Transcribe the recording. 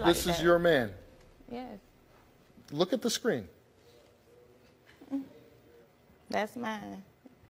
like This that. is your man. Yes, Look at the screen. that's mine.